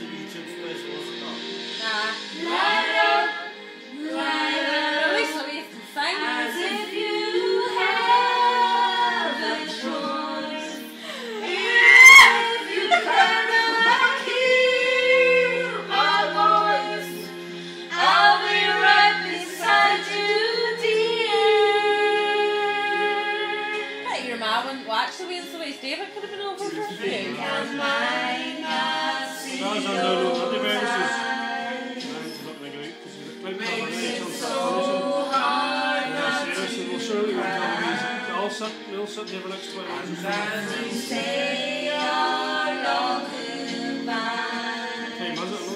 to each special. watch The Wheels of ways. David could have been over for a few. Stars on no look, not not to go because he's like, have an explanation.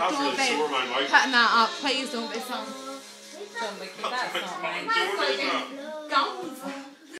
That's really sore. Cutting that up. Please don't be some. Don't make me that song, mate.